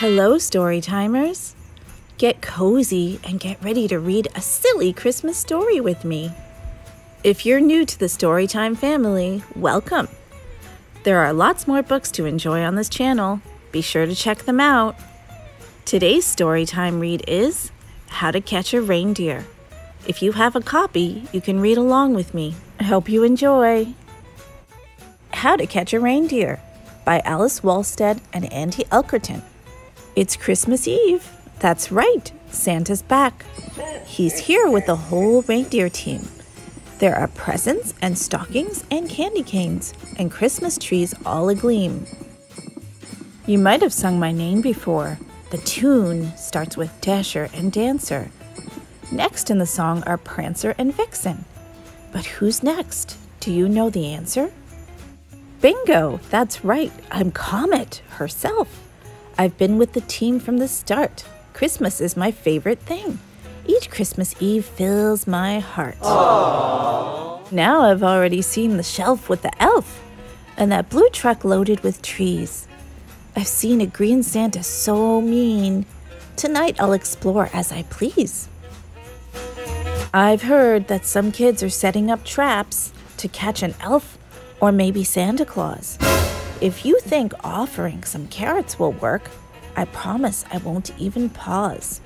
Hello, Storytimers! Get cozy and get ready to read a silly Christmas story with me. If you're new to the Storytime family, welcome. There are lots more books to enjoy on this channel. Be sure to check them out. Today's Storytime read is How to Catch a Reindeer. If you have a copy, you can read along with me. I hope you enjoy. How to Catch a Reindeer by Alice Walstead and Andy Elkerton. It's Christmas Eve. That's right, Santa's back. He's here with the whole reindeer team. There are presents and stockings and candy canes and Christmas trees all agleam. You might have sung my name before. The tune starts with Dasher and Dancer. Next in the song are Prancer and Vixen. But who's next? Do you know the answer? Bingo! That's right, I'm Comet herself. I've been with the team from the start. Christmas is my favorite thing. Each Christmas Eve fills my heart. Aww. Now I've already seen the shelf with the elf and that blue truck loaded with trees. I've seen a green Santa so mean. Tonight I'll explore as I please. I've heard that some kids are setting up traps to catch an elf or maybe Santa Claus. If you think offering some carrots will work, I promise I won't even pause.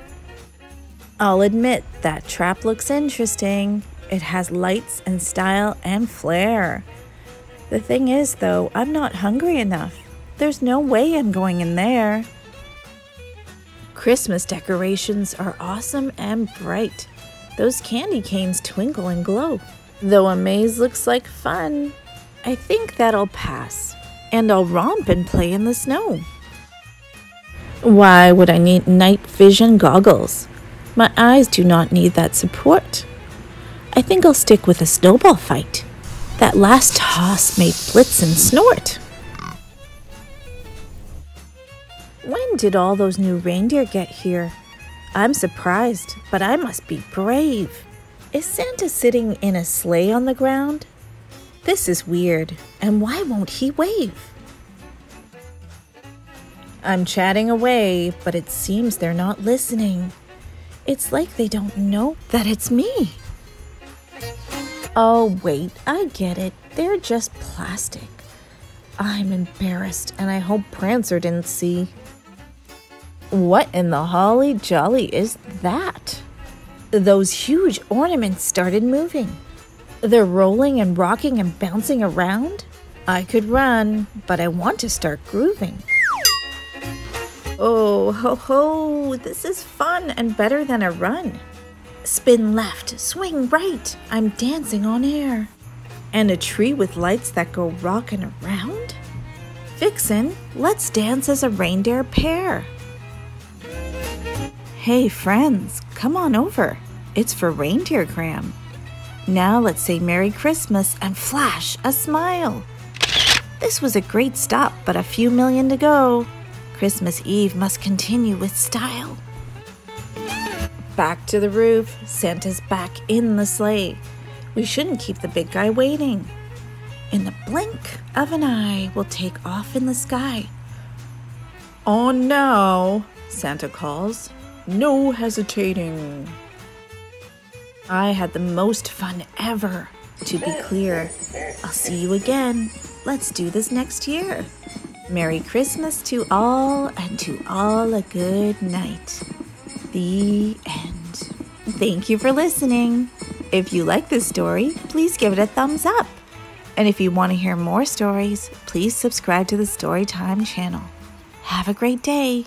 I'll admit that trap looks interesting. It has lights and style and flair. The thing is, though, I'm not hungry enough. There's no way I'm going in there. Christmas decorations are awesome and bright. Those candy canes twinkle and glow. Though a maze looks like fun, I think that'll pass and I'll romp and play in the snow. Why would I need night vision goggles? My eyes do not need that support. I think I'll stick with a snowball fight. That last toss made Blitzen snort. When did all those new reindeer get here? I'm surprised, but I must be brave. Is Santa sitting in a sleigh on the ground? This is weird, and why won't he wave? I'm chatting away, but it seems they're not listening. It's like they don't know that it's me. Oh, wait, I get it. They're just plastic. I'm embarrassed, and I hope Prancer didn't see. What in the holly jolly is that? Those huge ornaments started moving. They're rolling and rocking and bouncing around. I could run, but I want to start grooving. Oh, ho, ho, this is fun and better than a run. Spin left, swing right, I'm dancing on air. And a tree with lights that go rocking around? Vixen, let's dance as a reindeer pair. Hey, friends, come on over. It's for Reindeer Gram. Now let's say Merry Christmas and flash a smile. This was a great stop, but a few million to go. Christmas Eve must continue with style. Back to the roof. Santa's back in the sleigh. We shouldn't keep the big guy waiting. In the blink of an eye, we'll take off in the sky. Oh, On now, Santa calls. No hesitating. I had the most fun ever. To be clear, I'll see you again. Let's do this next year. Merry Christmas to all, and to all a good night. The end. Thank you for listening. If you like this story, please give it a thumbs up. And if you want to hear more stories, please subscribe to the Storytime channel. Have a great day.